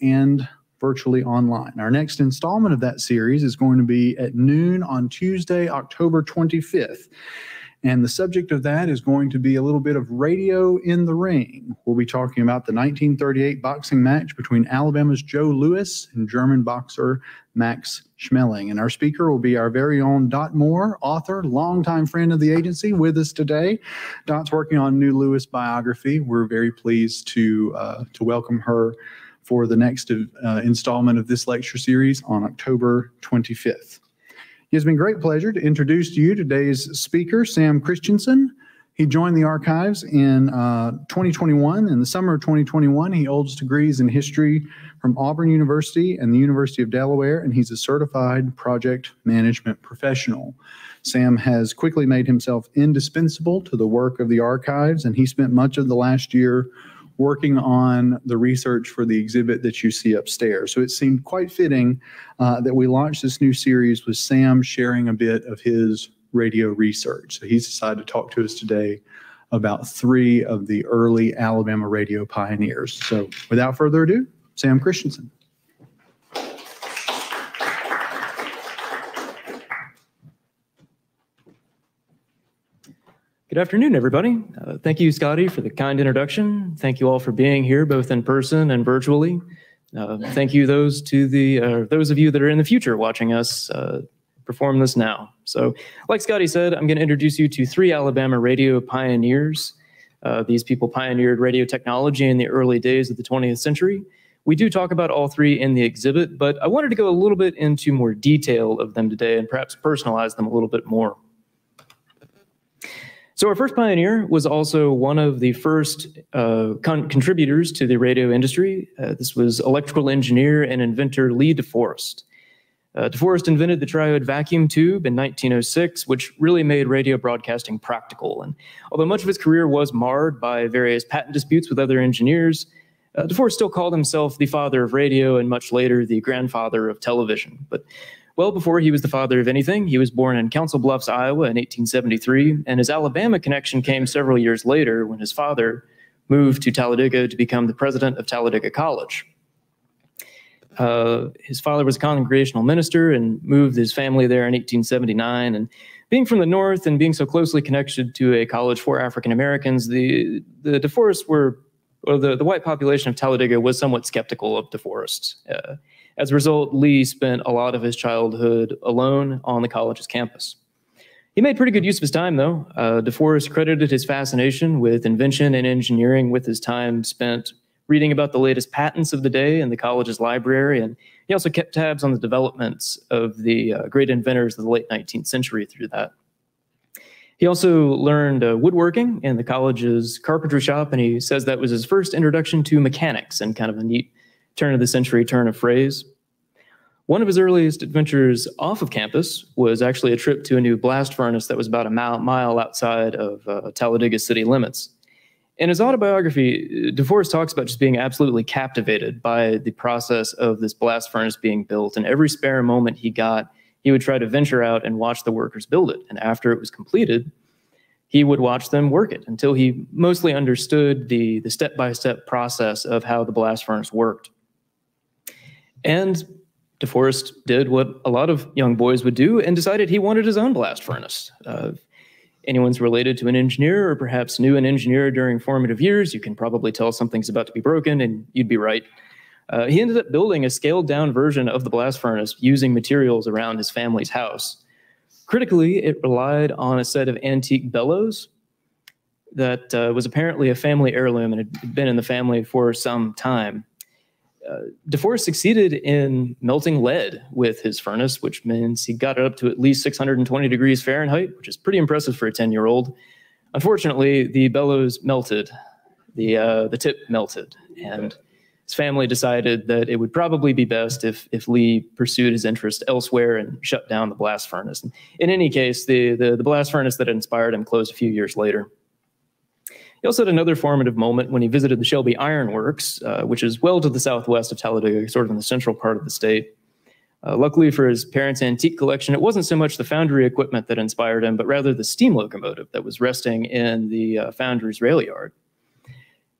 and virtually online. Our next installment of that series is going to be at noon on Tuesday, October 25th. And the subject of that is going to be a little bit of radio in the ring. We'll be talking about the 1938 boxing match between Alabama's Joe Louis and German boxer Max Schmeling. And our speaker will be our very own Dot Moore, author, longtime friend of the agency, with us today. Dot's working on a new Louis biography. We're very pleased to uh, to welcome her for the next uh, installment of this lecture series on October 25th. It has been great pleasure to introduce to you today's speaker, Sam Christensen. He joined the archives in uh, 2021. In the summer of 2021, he holds degrees in history from Auburn University and the University of Delaware, and he's a certified project management professional. Sam has quickly made himself indispensable to the work of the archives, and he spent much of the last year working on the research for the exhibit that you see upstairs. So it seemed quite fitting uh, that we launched this new series with Sam sharing a bit of his radio research. So he's decided to talk to us today about three of the early Alabama radio pioneers. So without further ado, Sam Christensen. Good afternoon, everybody. Uh, thank you, Scotty, for the kind introduction. Thank you all for being here, both in person and virtually. Uh, thank you those to the uh, those of you that are in the future watching us uh, perform this now. So, like Scotty said, I'm going to introduce you to three Alabama radio pioneers. Uh, these people pioneered radio technology in the early days of the 20th century. We do talk about all three in the exhibit, but I wanted to go a little bit into more detail of them today and perhaps personalize them a little bit more. So our first pioneer was also one of the first uh, con contributors to the radio industry. Uh, this was electrical engineer and inventor Lee DeForest. Uh, DeForest invented the triode vacuum tube in 1906, which really made radio broadcasting practical. And although much of his career was marred by various patent disputes with other engineers, uh, DeForest still called himself the father of radio and much later the grandfather of television. But well before he was the father of anything, he was born in Council Bluffs, Iowa in 1873, and his Alabama connection came several years later when his father moved to Talladega to become the president of Talladega College. Uh, his father was a congregational minister and moved his family there in 1879. And being from the North and being so closely connected to a college for African Americans, the, the DeForests were, or the, the white population of Talladega was somewhat skeptical of DeForest. Uh, as a result, Lee spent a lot of his childhood alone on the college's campus. He made pretty good use of his time, though. Uh, DeForest credited his fascination with invention and engineering with his time spent reading about the latest patents of the day in the college's library, and he also kept tabs on the developments of the uh, great inventors of the late 19th century through that. He also learned uh, woodworking in the college's carpentry shop, and he says that was his first introduction to mechanics and kind of a neat turn of the century turn of phrase. One of his earliest adventures off of campus was actually a trip to a new blast furnace that was about a mile, mile outside of uh, Talladega city limits. In his autobiography, DeForest talks about just being absolutely captivated by the process of this blast furnace being built. And every spare moment he got, he would try to venture out and watch the workers build it. And after it was completed, he would watch them work it until he mostly understood the, the step-by-step process of how the blast furnace worked. And DeForest did what a lot of young boys would do and decided he wanted his own blast furnace. Uh, anyone's related to an engineer or perhaps knew an engineer during formative years, you can probably tell something's about to be broken and you'd be right. Uh, he ended up building a scaled down version of the blast furnace using materials around his family's house. Critically, it relied on a set of antique bellows that uh, was apparently a family heirloom and had been in the family for some time uh, DeForest succeeded in melting lead with his furnace, which means he got it up to at least 620 degrees Fahrenheit, which is pretty impressive for a 10 year old. Unfortunately, the bellows melted, the, uh, the tip melted, and his family decided that it would probably be best if, if Lee pursued his interest elsewhere and shut down the blast furnace. And in any case, the, the, the blast furnace that inspired him closed a few years later. He also had another formative moment when he visited the Shelby Iron Works, uh, which is well to the southwest of Talladega, sort of in the central part of the state. Uh, luckily for his parents' antique collection, it wasn't so much the foundry equipment that inspired him, but rather the steam locomotive that was resting in the uh, foundry's rail yard.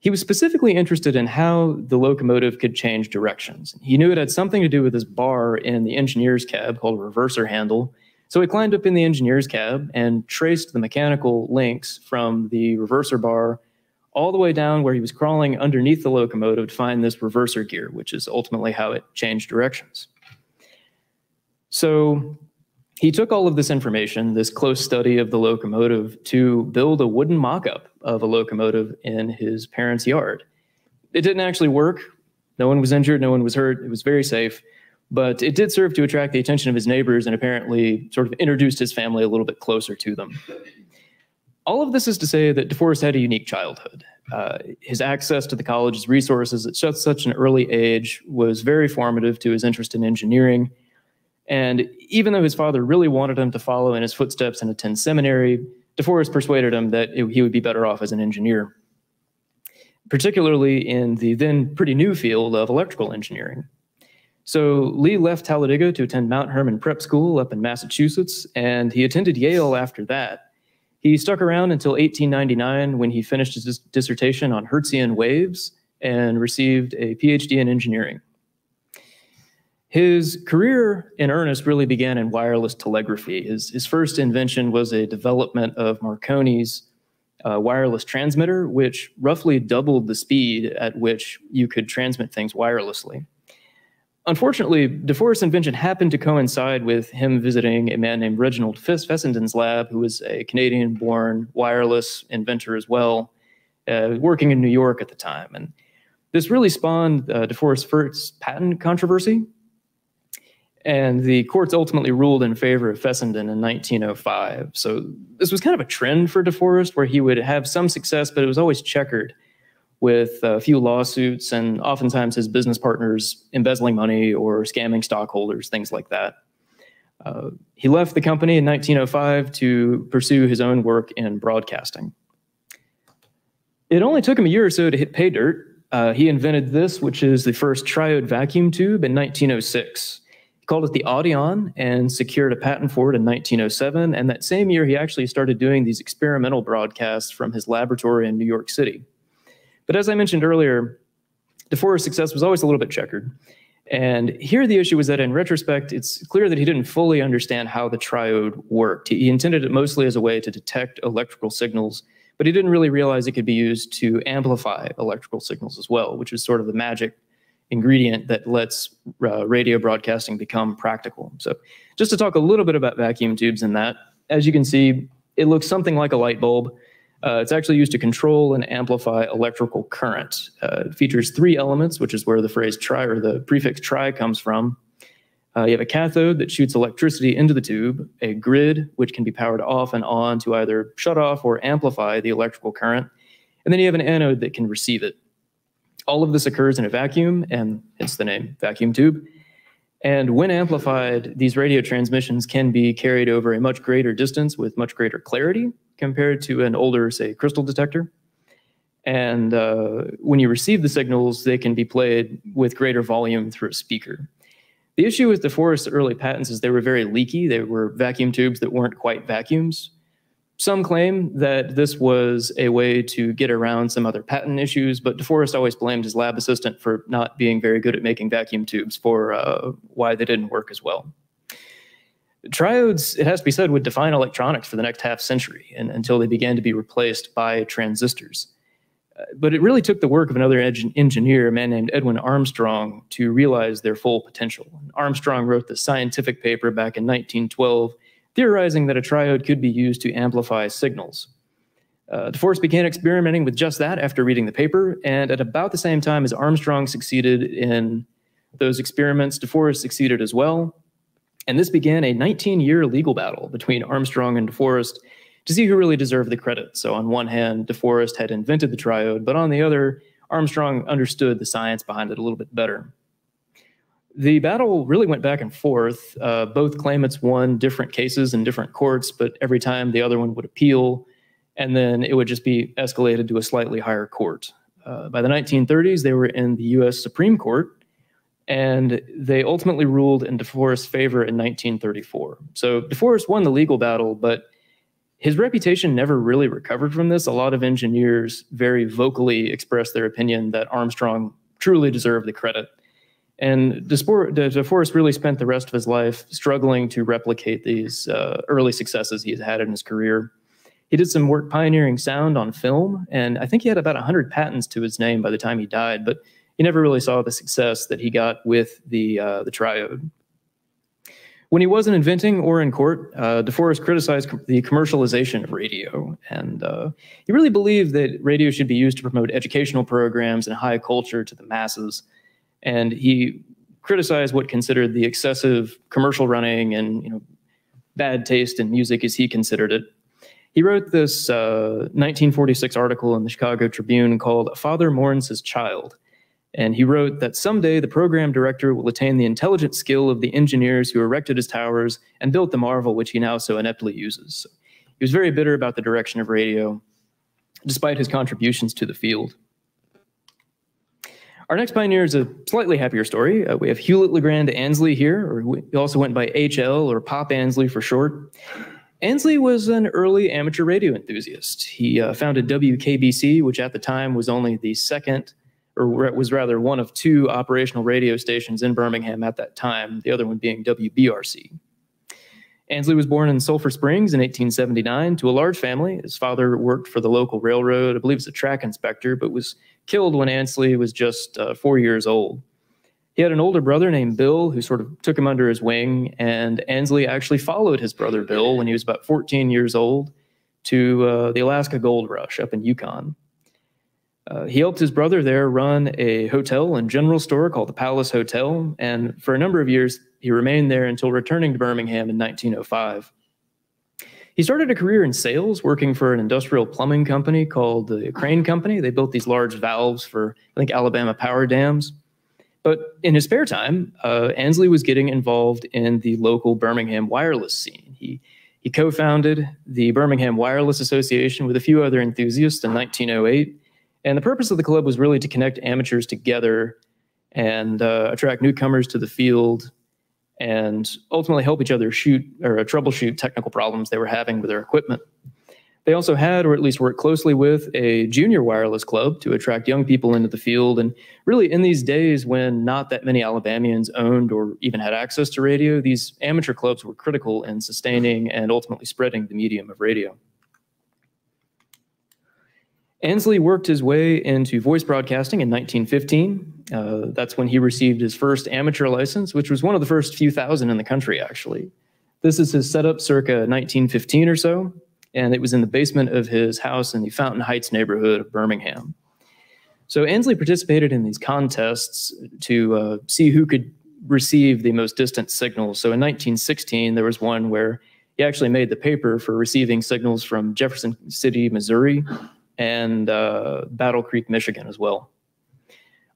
He was specifically interested in how the locomotive could change directions. He knew it had something to do with this bar in the engineer's cab called a reverser handle. So he climbed up in the engineer's cab and traced the mechanical links from the reverser bar all the way down where he was crawling underneath the locomotive to find this reverser gear, which is ultimately how it changed directions. So he took all of this information, this close study of the locomotive, to build a wooden mock up of a locomotive in his parents' yard. It didn't actually work. No one was injured, no one was hurt. It was very safe. But it did serve to attract the attention of his neighbors and apparently sort of introduced his family a little bit closer to them. All of this is to say that DeForest had a unique childhood. Uh, his access to the college's resources at such, an early age was very formative to his interest in engineering and even though his father really wanted him to follow in his footsteps and attend seminary, DeForest persuaded him that it, he would be better off as an engineer, particularly in the then pretty new field of electrical engineering. So Lee left Talladega to attend Mount Hermon Prep School up in Massachusetts, and he attended Yale after that. He stuck around until 1899 when he finished his dissertation on Hertzian waves and received a PhD in engineering. His career in earnest really began in wireless telegraphy. His, his first invention was a development of Marconi's uh, wireless transmitter, which roughly doubled the speed at which you could transmit things wirelessly. Unfortunately, DeForest's invention happened to coincide with him visiting a man named Reginald Fessenden's lab, who was a Canadian born wireless inventor as well, uh, working in New York at the time. And this really spawned uh, DeForest's first patent controversy, and the courts ultimately ruled in favor of Fessenden in 1905. So this was kind of a trend for DeForest where he would have some success, but it was always checkered with a few lawsuits and oftentimes his business partners embezzling money or scamming stockholders, things like that. Uh, he left the company in 1905 to pursue his own work in broadcasting. It only took him a year or so to hit pay dirt. Uh, he invented this, which is the first triode vacuum tube in 1906 He called it the Audion and secured a patent for it in 1907. And that same year, he actually started doing these experimental broadcasts from his laboratory in New York City. But as I mentioned earlier, DeForest's success was always a little bit checkered. And here the issue was that in retrospect, it's clear that he didn't fully understand how the triode worked. He intended it mostly as a way to detect electrical signals, but he didn't really realize it could be used to amplify electrical signals as well, which is sort of the magic ingredient that lets uh, radio broadcasting become practical. So just to talk a little bit about vacuum tubes and that, as you can see, it looks something like a light bulb. Uh, it's actually used to control and amplify electrical current. Uh, it features three elements, which is where the phrase tri or the prefix tri comes from. Uh, you have a cathode that shoots electricity into the tube, a grid, which can be powered off and on to either shut off or amplify the electrical current, and then you have an anode that can receive it. All of this occurs in a vacuum, and hence the name vacuum tube. And when amplified, these radio transmissions can be carried over a much greater distance with much greater clarity compared to an older, say, crystal detector. And uh, when you receive the signals, they can be played with greater volume through a speaker. The issue with DeForest's early patents is they were very leaky. They were vacuum tubes that weren't quite vacuums. Some claim that this was a way to get around some other patent issues, but DeForest always blamed his lab assistant for not being very good at making vacuum tubes for uh, why they didn't work as well. Triodes, it has to be said, would define electronics for the next half century and, until they began to be replaced by transistors. Uh, but it really took the work of another engineer, a man named Edwin Armstrong, to realize their full potential. Armstrong wrote the scientific paper back in 1912 theorizing that a triode could be used to amplify signals. Uh, DeForest began experimenting with just that after reading the paper, and at about the same time as Armstrong succeeded in those experiments, DeForest succeeded as well. And this began a 19 year legal battle between Armstrong and DeForest to see who really deserved the credit. So, on one hand, DeForest had invented the triode, but on the other, Armstrong understood the science behind it a little bit better. The battle really went back and forth. Uh, both claimants won different cases in different courts, but every time the other one would appeal, and then it would just be escalated to a slightly higher court. Uh, by the 1930s, they were in the US Supreme Court, and they ultimately ruled in DeForest's favor in 1934. So DeForest won the legal battle, but his reputation never really recovered from this. A lot of engineers very vocally expressed their opinion that Armstrong truly deserved the credit. And DeForest really spent the rest of his life struggling to replicate these uh, early successes he had had in his career. He did some work pioneering sound on film, and I think he had about 100 patents to his name by the time he died, but he never really saw the success that he got with the, uh, the triode. When he wasn't inventing or in court, uh, DeForest criticized the commercialization of radio, and uh, he really believed that radio should be used to promote educational programs and high culture to the masses and he criticized what considered the excessive commercial running and you know bad taste in music as he considered it. He wrote this uh, 1946 article in the Chicago Tribune called "A Father Mourns His Child." And he wrote that someday the program director will attain the intelligent skill of the engineers who erected his towers and built the marvel which he now so ineptly uses. So he was very bitter about the direction of radio, despite his contributions to the field. Our next pioneer is a slightly happier story. Uh, we have Hewlett LeGrand Ansley here, or also went by HL or Pop Ansley for short. Ansley was an early amateur radio enthusiast. He uh, founded WKBC, which at the time was only the second, or was rather one of two operational radio stations in Birmingham at that time, the other one being WBRC. Ansley was born in Sulphur Springs in 1879 to a large family. His father worked for the local railroad, I believe as a track inspector, but was killed when Ansley was just uh, four years old. He had an older brother named Bill who sort of took him under his wing, and Ansley actually followed his brother Bill when he was about 14 years old to uh, the Alaska Gold Rush up in Yukon. Uh, he helped his brother there run a hotel and general store called the Palace Hotel, and for a number of years, he remained there until returning to Birmingham in 1905. He started a career in sales, working for an industrial plumbing company called the Crane Company. They built these large valves for, I think, Alabama power dams. But in his spare time, uh, Ansley was getting involved in the local Birmingham wireless scene. He, he co founded the Birmingham Wireless Association with a few other enthusiasts in 1908. And the purpose of the club was really to connect amateurs together and uh, attract newcomers to the field and ultimately help each other shoot or troubleshoot technical problems they were having with their equipment. They also had, or at least worked closely with, a junior wireless club to attract young people into the field. And really, in these days when not that many Alabamians owned or even had access to radio, these amateur clubs were critical in sustaining and ultimately spreading the medium of radio. Ansley worked his way into voice broadcasting in 1915. Uh, that's when he received his first amateur license, which was one of the first few thousand in the country, actually. This is his setup circa 1915 or so, and it was in the basement of his house in the Fountain Heights neighborhood of Birmingham. So Ansley participated in these contests to uh, see who could receive the most distant signals. So in 1916, there was one where he actually made the paper for receiving signals from Jefferson City, Missouri, and uh, Battle Creek, Michigan as well.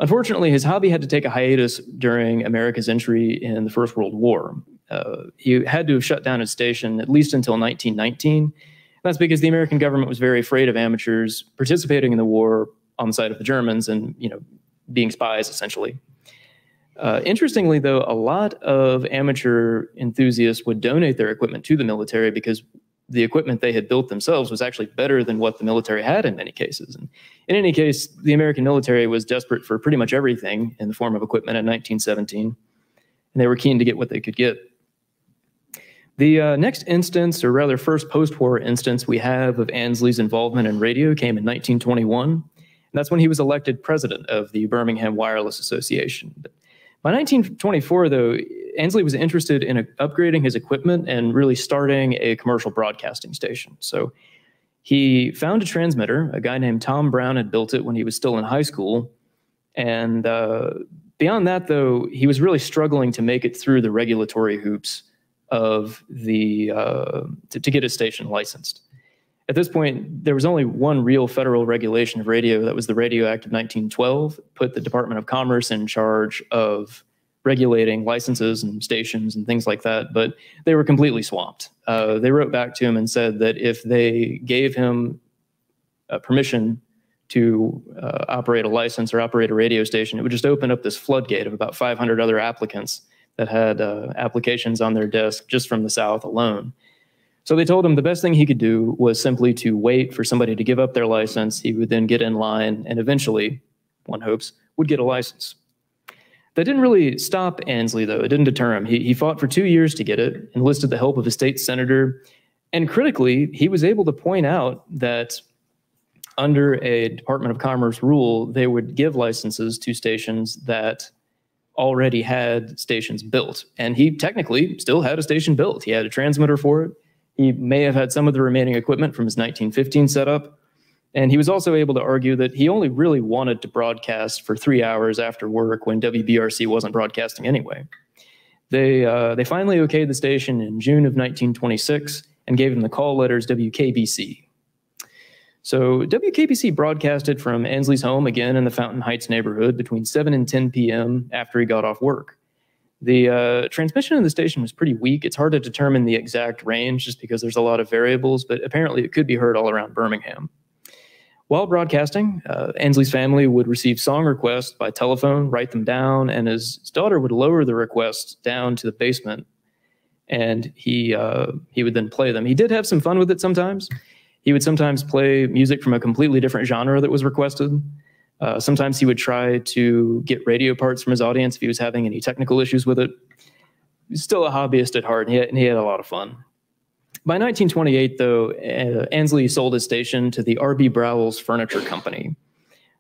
Unfortunately, his hobby had to take a hiatus during America's entry in the First World War. Uh, he had to have shut down his station at least until 1919. That's because the American government was very afraid of amateurs participating in the war on the side of the Germans and, you know, being spies essentially. Uh, interestingly, though, a lot of amateur enthusiasts would donate their equipment to the military because the equipment they had built themselves was actually better than what the military had in many cases. And in any case, the American military was desperate for pretty much everything in the form of equipment in 1917, and they were keen to get what they could get. The uh, next instance, or rather first post-war instance we have of Ansley's involvement in radio came in 1921. And that's when he was elected president of the Birmingham Wireless Association. But by 1924, though, Ansley was interested in upgrading his equipment and really starting a commercial broadcasting station. So he found a transmitter. A guy named Tom Brown had built it when he was still in high school. And uh, beyond that, though, he was really struggling to make it through the regulatory hoops of the uh, to, to get his station licensed. At this point, there was only one real federal regulation of radio. That was the Radio Act of 1912, put the Department of Commerce in charge of regulating licenses and stations and things like that, but they were completely swamped. Uh, they wrote back to him and said that if they gave him uh, permission to uh, operate a license or operate a radio station, it would just open up this floodgate of about 500 other applicants that had uh, applications on their desk just from the South alone. So they told him the best thing he could do was simply to wait for somebody to give up their license. He would then get in line and eventually, one hopes, would get a license. That didn't really stop Ansley, though. It didn't deter him. He, he fought for two years to get it, enlisted the help of a state senator, and critically, he was able to point out that under a Department of Commerce rule, they would give licenses to stations that already had stations built. And he technically still had a station built. He had a transmitter for it. He may have had some of the remaining equipment from his 1915 setup. And he was also able to argue that he only really wanted to broadcast for three hours after work when WBRC wasn't broadcasting anyway. They, uh, they finally okayed the station in June of 1926 and gave him the call letters WKBC. So WKBC broadcasted from Ansley's home again in the Fountain Heights neighborhood between 7 and 10 p.m. after he got off work. The uh, transmission in the station was pretty weak. It's hard to determine the exact range just because there's a lot of variables, but apparently it could be heard all around Birmingham. While broadcasting, uh, Ansley's family would receive song requests by telephone, write them down, and his, his daughter would lower the requests down to the basement and he uh, he would then play them. He did have some fun with it sometimes. He would sometimes play music from a completely different genre that was requested. Uh, sometimes he would try to get radio parts from his audience if he was having any technical issues with it. He's still a hobbyist at heart, and he and he had a lot of fun. By 1928, though, uh, Ansley sold his station to the R.B. Broyles Furniture Company.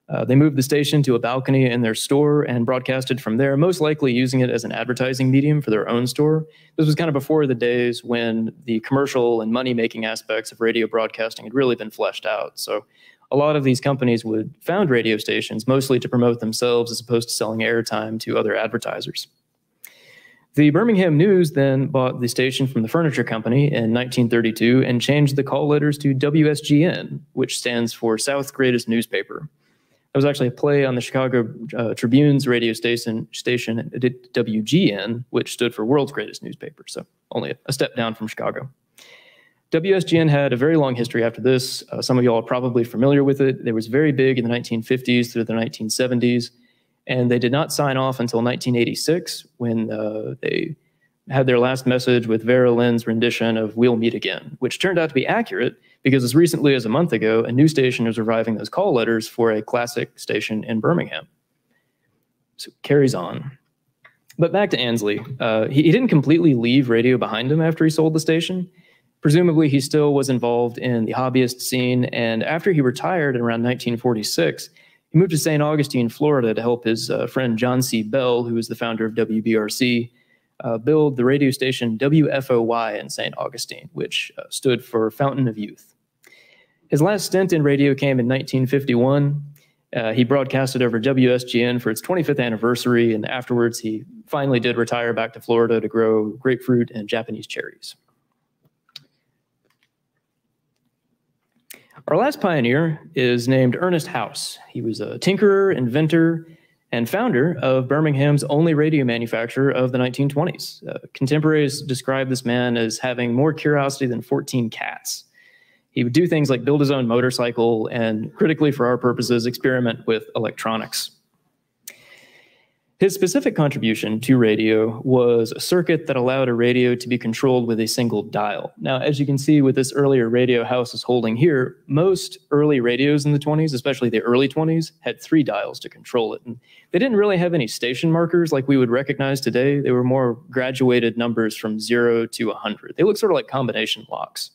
Uh, they moved the station to a balcony in their store and broadcasted from there, most likely using it as an advertising medium for their own store. This was kind of before the days when the commercial and money making aspects of radio broadcasting had really been fleshed out. So a lot of these companies would found radio stations mostly to promote themselves as opposed to selling airtime to other advertisers. The Birmingham News then bought the station from the furniture company in 1932 and changed the call letters to WSGN, which stands for South Greatest Newspaper. There was actually a play on the Chicago uh, Tribune's radio station, station WGN, which stood for World's Greatest Newspaper, so only a step down from Chicago. WSGN had a very long history after this. Uh, some of y'all are probably familiar with it. It was very big in the 1950s through the 1970s, and they did not sign off until 1986 when uh, they had their last message with Vera Lynn's rendition of We'll Meet Again, which turned out to be accurate because as recently as a month ago, a new station is reviving those call letters for a classic station in Birmingham. So it carries on. But back to Ansley. Uh, he, he didn't completely leave radio behind him after he sold the station. Presumably, he still was involved in the hobbyist scene. And after he retired in around 1946, he moved to St. Augustine, Florida to help his uh, friend John C. Bell, who was the founder of WBRC, uh, build the radio station WFOY in St. Augustine, which uh, stood for Fountain of Youth. His last stint in radio came in 1951. Uh, he broadcasted over WSGN for its 25th anniversary, and afterwards he finally did retire back to Florida to grow grapefruit and Japanese cherries. Our last pioneer is named Ernest House. He was a tinkerer, inventor, and founder of Birmingham's only radio manufacturer of the 1920s. Uh, contemporaries describe this man as having more curiosity than 14 cats. He would do things like build his own motorcycle and, critically for our purposes, experiment with electronics. His specific contribution to radio was a circuit that allowed a radio to be controlled with a single dial. Now, as you can see with this earlier radio House is holding here, most early radios in the 20s, especially the early 20s, had three dials to control it. And they didn't really have any station markers like we would recognize today. They were more graduated numbers from zero to 100. They look sort of like combination locks.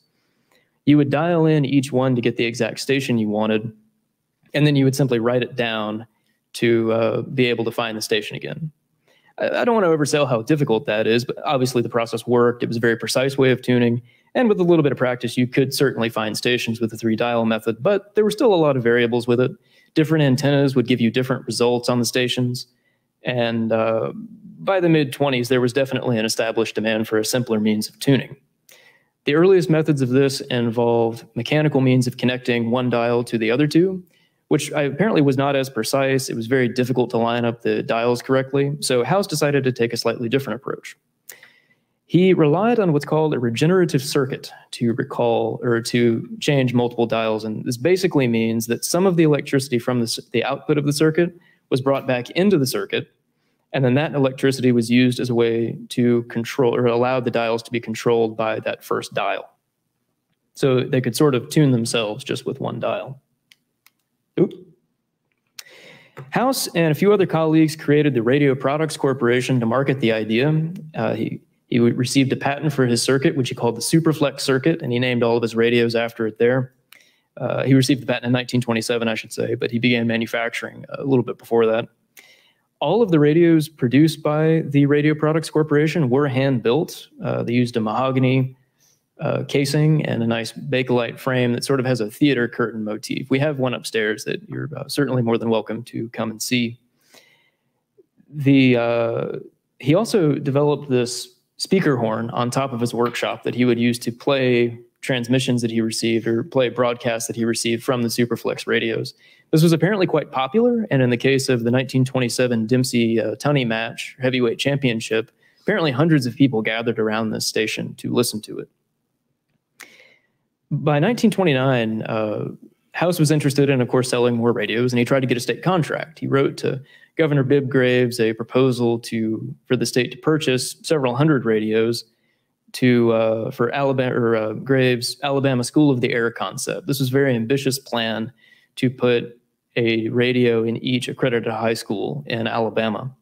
You would dial in each one to get the exact station you wanted, and then you would simply write it down to uh, be able to find the station again. I, I don't want to oversell how difficult that is, but obviously the process worked. It was a very precise way of tuning. And with a little bit of practice, you could certainly find stations with the three dial method, but there were still a lot of variables with it. Different antennas would give you different results on the stations. And uh, by the mid 20s, there was definitely an established demand for a simpler means of tuning. The earliest methods of this involved mechanical means of connecting one dial to the other two, which I apparently was not as precise. It was very difficult to line up the dials correctly. So House decided to take a slightly different approach. He relied on what's called a regenerative circuit to recall or to change multiple dials. And this basically means that some of the electricity from the, the output of the circuit was brought back into the circuit. And then that electricity was used as a way to control or allow the dials to be controlled by that first dial. So they could sort of tune themselves just with one dial. House and a few other colleagues created the Radio Products Corporation to market the idea. Uh, he, he received a patent for his circuit, which he called the Superflex circuit, and he named all of his radios after it there. Uh, he received the patent in 1927, I should say, but he began manufacturing a little bit before that. All of the radios produced by the Radio Products Corporation were hand built. Uh, they used a mahogany uh, casing and a nice Bakelite frame that sort of has a theater curtain motif. We have one upstairs that you're uh, certainly more than welcome to come and see. The uh, he also developed this speaker horn on top of his workshop that he would use to play transmissions that he received or play broadcasts that he received from the Superflex radios. This was apparently quite popular, and in the case of the 1927 Dempsey uh, Tunney match, heavyweight championship, apparently hundreds of people gathered around this station to listen to it. By 1929, uh, House was interested in, of course, selling more radios, and he tried to get a state contract. He wrote to Governor Bibb Graves a proposal to for the state to purchase several hundred radios to uh, for Alabama or uh, Graves Alabama School of the Air concept. This was a very ambitious plan to put a radio in each accredited high school in Alabama.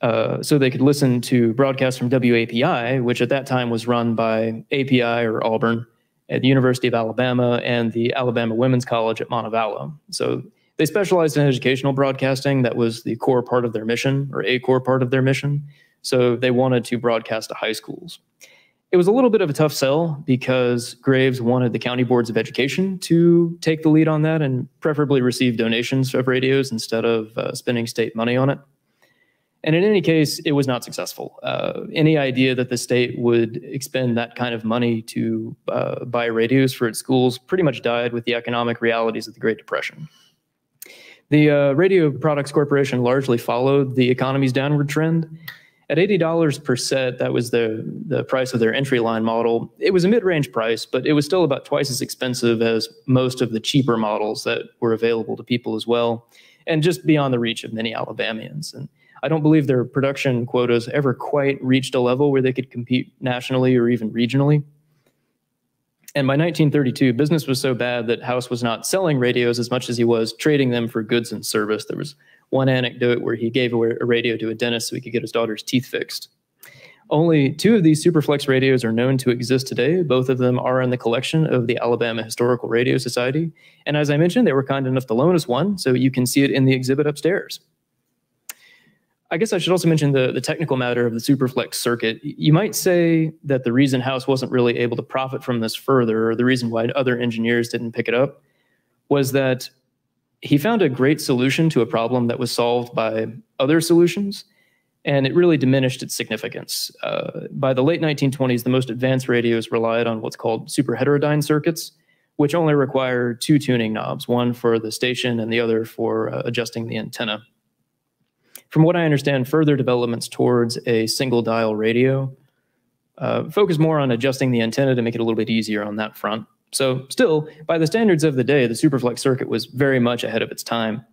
Uh, so they could listen to broadcasts from WAPI, which at that time was run by API or Auburn at the University of Alabama and the Alabama Women's College at Montevallo. So they specialized in educational broadcasting. That was the core part of their mission, or a core part of their mission. So they wanted to broadcast to high schools. It was a little bit of a tough sell because Graves wanted the county boards of education to take the lead on that and preferably receive donations of radios instead of uh, spending state money on it. And in any case, it was not successful. Uh, any idea that the state would expend that kind of money to uh, buy radios for its schools pretty much died with the economic realities of the Great Depression. The uh, Radio Products Corporation largely followed the economy's downward trend at $80 per set, that was the, the price of their entry line model. It was a mid range price, but it was still about twice as expensive as most of the cheaper models that were available to people as well, and just beyond the reach of many Alabamians. And I don't believe their production quotas ever quite reached a level where they could compete nationally or even regionally. And by 1932, business was so bad that House was not selling radios as much as he was trading them for goods and service. There was one anecdote where he gave a radio to a dentist so he could get his daughter's teeth fixed. Only two of these Superflex radios are known to exist today. Both of them are in the collection of the Alabama Historical Radio Society. And as I mentioned, they were kind enough to loan us one, so you can see it in the exhibit upstairs. I guess I should also mention the, the technical matter of the Superflex circuit. You might say that the reason House wasn't really able to profit from this further, or the reason why other engineers didn't pick it up, was that he found a great solution to a problem that was solved by other solutions, and it really diminished its significance. Uh, by the late 1920s, the most advanced radios relied on what's called superheterodyne circuits, which only require two tuning knobs, one for the station and the other for uh, adjusting the antenna. From what I understand, further developments towards a single dial radio uh, focus more on adjusting the antenna to make it a little bit easier on that front. So still, by the standards of the day, the Superflex circuit was very much ahead of its time.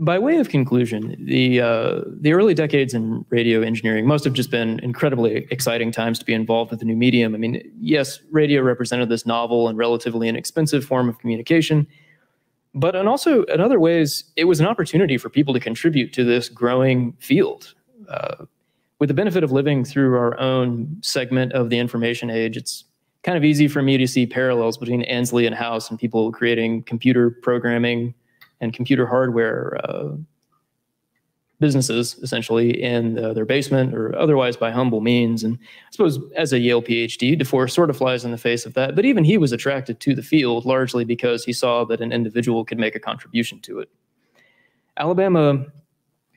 By way of conclusion, the uh, the early decades in radio engineering must have just been incredibly exciting times to be involved with the new medium. I mean, yes, radio represented this novel and relatively inexpensive form of communication, but and also in other ways, it was an opportunity for people to contribute to this growing field. Uh, with the benefit of living through our own segment of the information age, it's kind of easy for me to see parallels between Ansley and House and people creating computer programming and computer hardware uh, businesses essentially in uh, their basement or otherwise by humble means. And I suppose as a Yale PhD, DeFore sort of flies in the face of that. But even he was attracted to the field largely because he saw that an individual could make a contribution to it. Alabama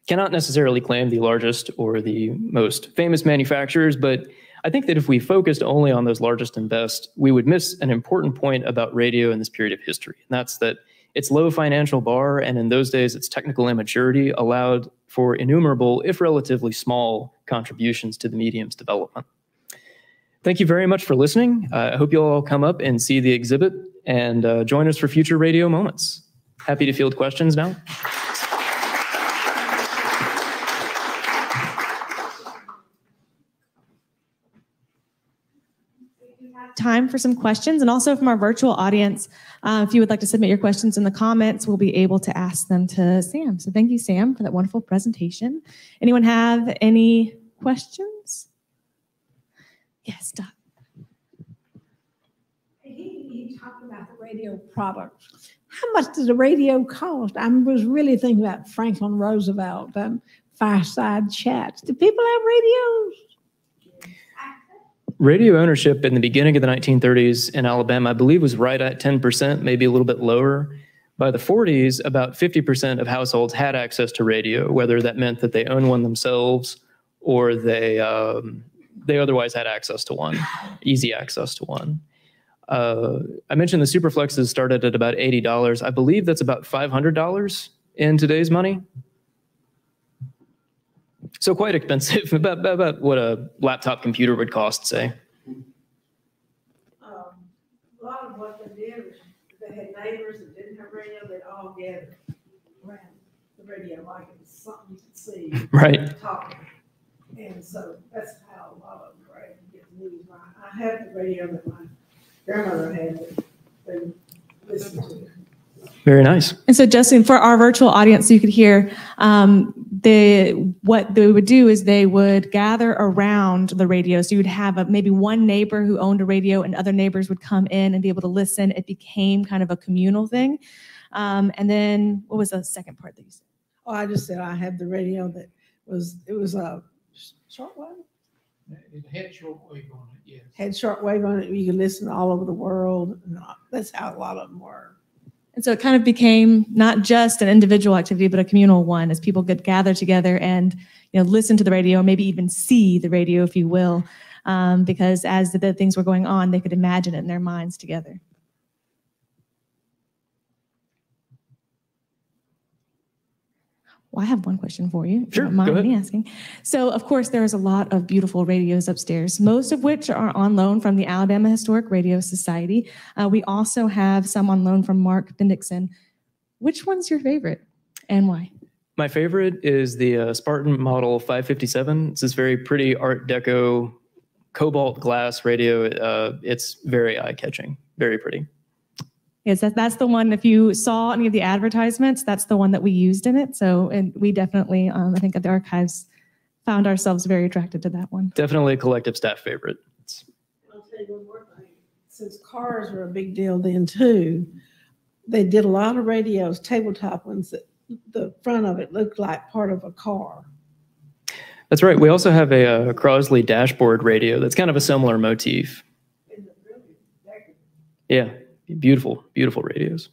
cannot necessarily claim the largest or the most famous manufacturers, but I think that if we focused only on those largest and best, we would miss an important point about radio in this period of history. And that's that its low financial bar and in those days its technical immaturity allowed for innumerable, if relatively small, contributions to the medium's development. Thank you very much for listening. Uh, I hope you'll all come up and see the exhibit and uh, join us for future radio moments. Happy to field questions now. Time for some questions and also from our virtual audience. Uh, if you would like to submit your questions in the comments, we'll be able to ask them to Sam. So thank you, Sam, for that wonderful presentation. Anyone have any questions? Yes, Doc. He talked about the radio product. How much does the radio cost? I was really thinking about Franklin Roosevelt and fireside chats. Do people have radios? Radio ownership in the beginning of the 1930s in Alabama, I believe, was right at 10%, maybe a little bit lower. By the 40s, about 50% of households had access to radio, whether that meant that they owned one themselves or they um, they otherwise had access to one, easy access to one. Uh, I mentioned the Superflexes started at about $80. I believe that's about $500 in today's money. So quite expensive, about, about, about what a laptop computer would cost, say. Um, a lot of what they did was they had neighbors that didn't have radio, they'd all gather around the radio like it was something you could see. Right. Talking. And so that's how a lot of them were able to get the news. I, I have the radio that my grandmother had that they listened to. Very nice. And so, Justin, for our virtual audience, you could hear, um, the what they would do is they would gather around the radio. So you would have a, maybe one neighbor who owned a radio, and other neighbors would come in and be able to listen. It became kind of a communal thing. Um, and then, what was the second part that you said? Oh, I just said I had the radio that was, it was a shortwave, It had shortwave on it, yes. had shortwave on it. You could listen all over the world. That's how a lot of them were. And so it kind of became not just an individual activity, but a communal one as people could gather together and you know listen to the radio, maybe even see the radio, if you will, um, because as the, the things were going on, they could imagine it in their minds together. Well, I have one question for you. if you Sure, don't go mind ahead. me asking. So, of course, there's a lot of beautiful radios upstairs, most of which are on loan from the Alabama Historic Radio Society. Uh, we also have some on loan from Mark Bendixson. Which one's your favorite and why? My favorite is the uh, Sparton Model 557. It's this very pretty Art Deco cobalt glass radio. Uh, it's very eye catching, very pretty. Yes, that, that's the one. If you saw any of the advertisements, that's the one that we used in it. So, and we definitely, um, I think at the archives, found ourselves very attracted to that one. Definitely a collective staff favorite. It's, I'll tell you one more thing. Since cars were a big deal then too, they did a lot of radios, tabletop ones that the front of it looked like part of a car. that's right. We also have a, uh Crosley dashboard radio that's kind of a similar motif. Isn't it really decorative? Yeah, beautiful, beautiful radios.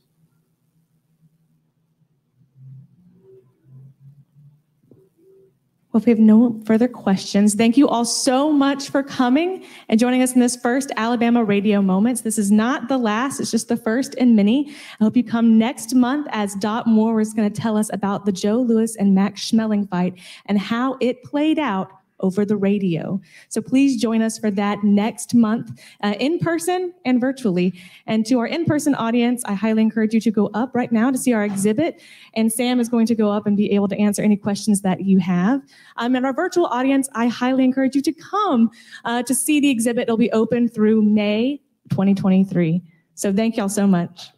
Well, if we have no further questions, thank you all so much for coming and joining us in this first Alabama Radio Moments. This is not the last, it's just the first in many. I hope you come next month as Dot Moore is going to tell us about the Joe Louis and Max Schmeling fight and how it played out over the radio. So please join us for that next month uh, in person and virtually. And to our in person audience, I highly encourage you to go up right now to see our exhibit. And Sam is going to go up and be able to answer any questions that you have. Um, and our virtual audience, I highly encourage you to come uh, to see the exhibit. It'll be open through May 2023. So thank y'all so much.